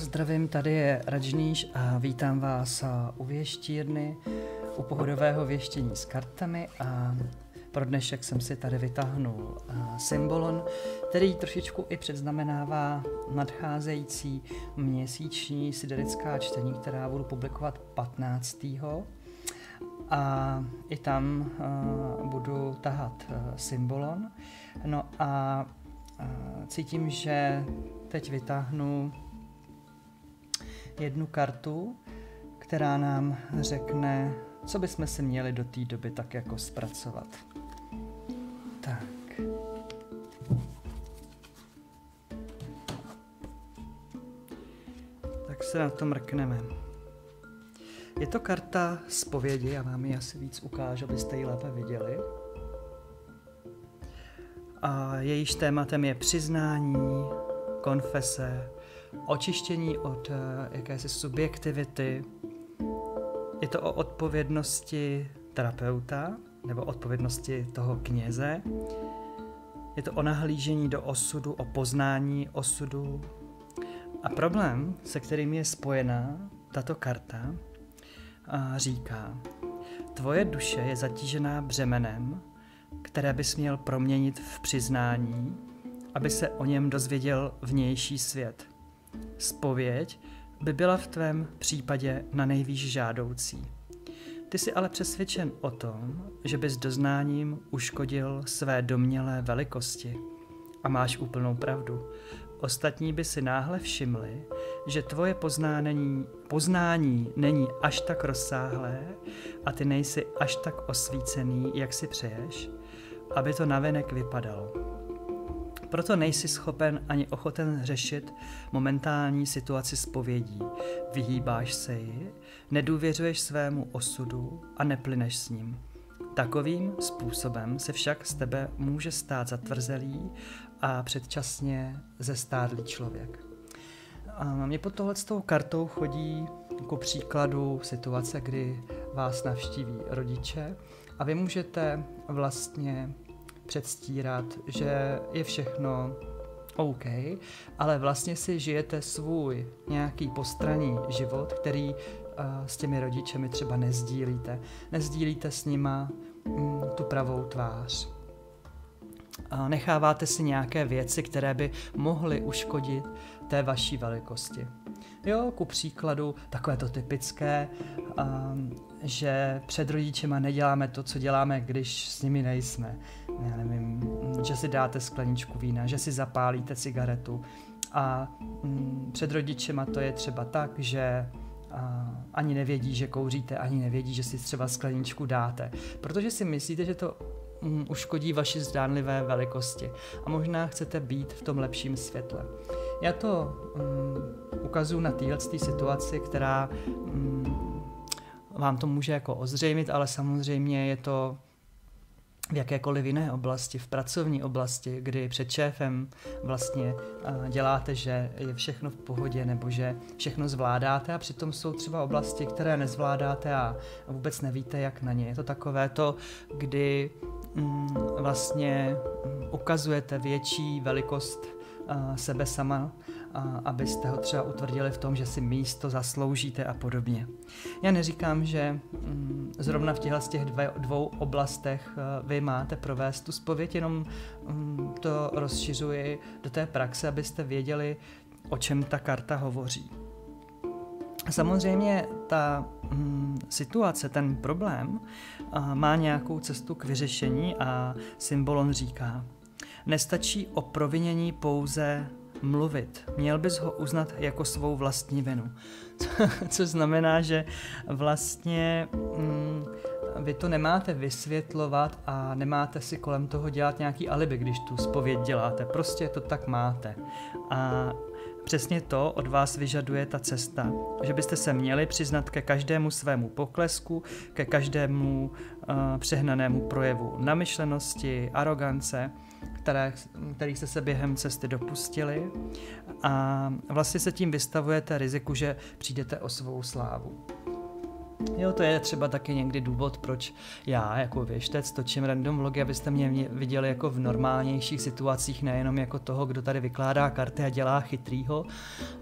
Vás zdravím, tady je Rajníš a vítám vás u věštírny, u pohodového věštění s kartami a pro dnešek jsem si tady vytáhnul symbolon, který trošičku i předznamenává nadcházející měsíční siderická čtení, která budu publikovat 15. A i tam budu tahat symbolon. No a cítím, že teď vytáhnu jednu kartu, která nám řekne, co bychom si měli do té doby tak jako zpracovat. Tak. Tak se na to mrkneme. Je to karta zpovědi, já vám ji asi víc ukážu, abyste ji lépe viděli. A jejíž tématem je přiznání, konfese, očištění od uh, jakési subjektivity. Je to o odpovědnosti terapeuta nebo odpovědnosti toho kněze. Je to o nahlížení do osudu, o poznání osudu. A problém, se kterým je spojená tato karta, uh, říká, tvoje duše je zatížená břemenem, které bys měl proměnit v přiznání, aby se o něm dozvěděl vnější svět. Spověď by byla v tvém případě na nejvýš žádoucí. Ty jsi ale přesvědčen o tom, že bys doznáním uškodil své domnělé velikosti. A máš úplnou pravdu. Ostatní by si náhle všimli, že tvoje poznání, poznání není až tak rozsáhlé a ty nejsi až tak osvícený, jak si přeješ, aby to navenek vypadalo. Proto nejsi schopen ani ochoten řešit momentální situaci spovědí. Vyhýbáš se ji, nedůvěřuješ svému osudu a neplyneš s ním. Takovým způsobem se však z tebe může stát zatvrzelý a předčasně zestárlý člověk. A mě pod tohletou kartou chodí jako příkladu situace, kdy vás navštíví rodiče a vy můžete vlastně předstírat, že je všechno OK, ale vlastně si žijete svůj nějaký postranní život, který uh, s těmi rodičemi třeba nezdílíte. Nezdílíte s nima mm, tu pravou tvář. Necháváte si nějaké věci, které by mohly uškodit té vaší velikosti. Jo, ku příkladu, takové to typické, um, že před rodičema neděláme to, co děláme, když s nimi nejsme. Já nevím, že si dáte skleničku vína, že si zapálíte cigaretu. A um, před rodičema to je třeba tak, že a ani nevědí, že kouříte, ani nevědí, že si třeba skleničku dáte, protože si myslíte, že to um, uškodí vaši zdánlivé velikosti. A možná chcete být v tom lepším světle. Já to um, ukazuju na téhle situaci, která um, vám to může jako ozřejmit, ale samozřejmě je to v jakékoliv jiné oblasti, v pracovní oblasti, kdy před šéfem vlastně děláte, že je všechno v pohodě nebo že všechno zvládáte a přitom jsou třeba oblasti, které nezvládáte a vůbec nevíte, jak na ně. Je to takové to, kdy mm, vlastně mm, ukazujete větší velikost sebe sama, abyste ho třeba utvrdili v tom, že si místo zasloužíte a podobně. Já neříkám, že mm, zrovna v těchto těch dvou oblastech vy máte provést tu spověď, jenom mm, to rozšiřuji do té praxe, abyste věděli, o čem ta karta hovoří. Samozřejmě ta mm, situace, ten problém má nějakou cestu k vyřešení a symbolon říká, Nestačí o provinění pouze mluvit. Měl bys ho uznat jako svou vlastní vinu. Co znamená, že vlastně mm, vy to nemáte vysvětlovat a nemáte si kolem toho dělat nějaký alibi, když tu spověď děláte. Prostě to tak máte. A Přesně to od vás vyžaduje ta cesta, že byste se měli přiznat ke každému svému poklesku, ke každému uh, přehnanému projevu namyšlenosti, arogance, které, který jste se během cesty dopustili a vlastně se tím vystavujete riziku, že přijdete o svou slávu. Jo, to je třeba taky někdy důvod, proč já jako věštec točím random vlogy, abyste mě viděli jako v normálnějších situacích, nejenom jako toho, kdo tady vykládá karty a dělá chytrýho.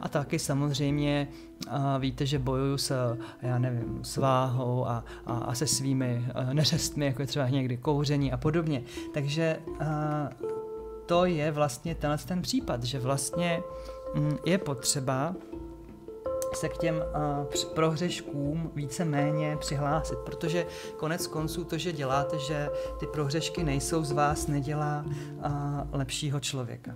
A taky samozřejmě a víte, že bojuju s, já nevím, s váhou a, a, a se svými neřestmi, jako je třeba někdy kouření a podobně. Takže a, to je vlastně tenhle ten případ, že vlastně mm, je potřeba se k těm uh, prohřeškům více-méně přihlásit, protože konec konců to, že děláte, že ty prohřešky nejsou z vás, nedělá uh, lepšího člověka.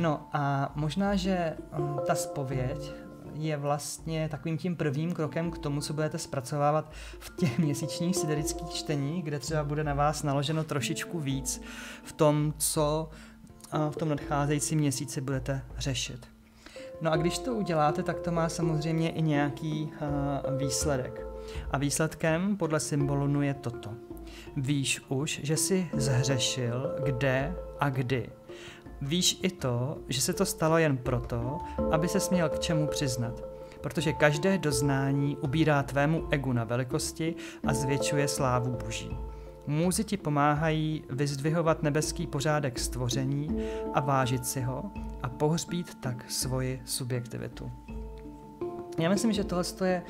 No a možná, že um, ta spověď je vlastně takovým tím prvním krokem k tomu, co budete zpracovávat v těch měsíčních siderických čteních, kde třeba bude na vás naloženo trošičku víc v tom, co v tom nadcházejícím měsíci budete řešit. No a když to uděláte, tak to má samozřejmě i nějaký uh, výsledek. A výsledkem podle symbolu je toto. Víš už, že jsi zhřešil kde a kdy. Víš i to, že se to stalo jen proto, aby se směl k čemu přiznat. Protože každé doznání ubírá tvému egu na velikosti a zvětšuje slávu boží. Můzy ti pomáhají vyzdvihovat nebeský pořádek stvoření a vážit si ho a pohřbít tak svoji subjektivitu. Já myslím, že tohle je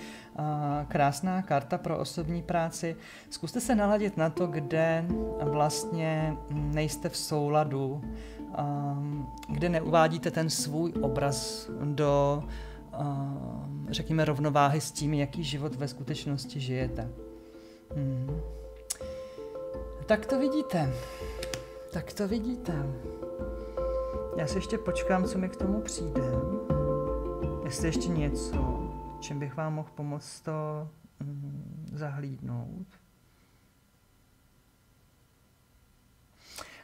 krásná karta pro osobní práci. Zkuste se naladit na to, kde vlastně nejste v souladu, kde neuvádíte ten svůj obraz do, řekněme, rovnováhy s tím, jaký život ve skutečnosti žijete. Hmm. Tak to vidíte. Tak to vidíte. Já se ještě počkám, co mi k tomu přijde. Jestli ještě něco, čím bych vám mohl pomoct to mm, zahlídnout.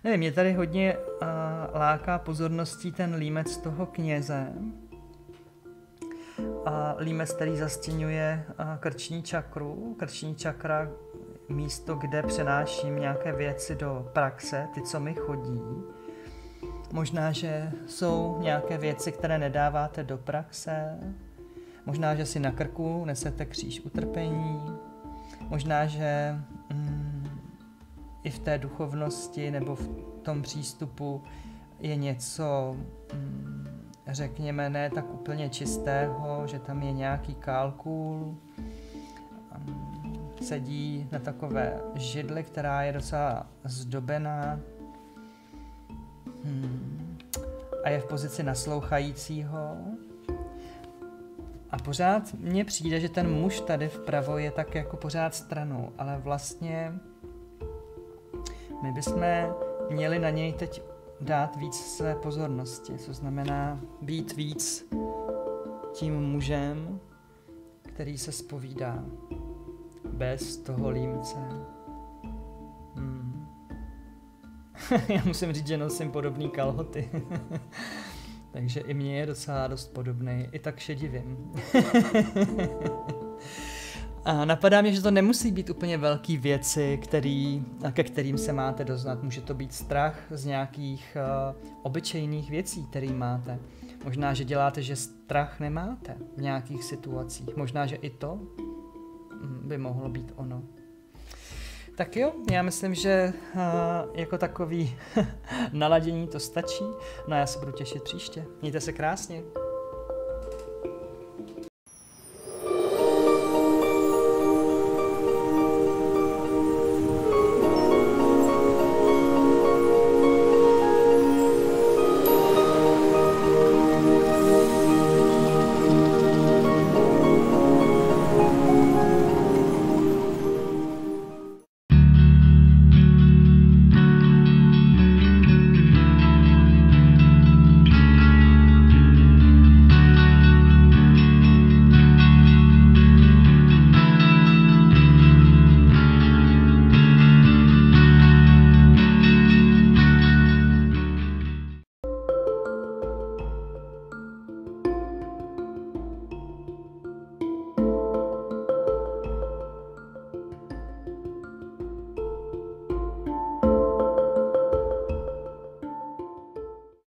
Nevím, mě tady hodně uh, láká pozorností ten límec toho kněze. A límec, který zastěňuje uh, krční čakru. Krční čakra místo, kde přenáším nějaké věci do praxe, ty, co mi chodí. Možná, že jsou nějaké věci, které nedáváte do praxe. Možná, že si na krku nesete kříž utrpení. Možná, že mm, i v té duchovnosti nebo v tom přístupu je něco, mm, řekněme, ne tak úplně čistého, že tam je nějaký kálkul, sedí na takové židli, která je docela zdobená hmm. a je v pozici naslouchajícího. A pořád mně přijde, že ten muž tady vpravo je tak jako pořád stranou, ale vlastně my bychom měli na něj teď dát víc své pozornosti, co znamená být víc tím mužem, který se spovídá bez toho límce. Hmm. Já musím říct, že nosím podobný kalhoty. Takže i mě je docela dost podobný, i tak šedivím. A napadá mě, že to nemusí být úplně velký věci, který, ke kterým se máte doznat. Může to být strach z nějakých uh, obyčejných věcí, který máte. Možná, že děláte, že strach nemáte v nějakých situacích. Možná, že i to by mohlo být ono. Tak jo, já myslím, že uh, jako takový naladění to stačí. No a já se budu těšit příště. Mějte se krásně.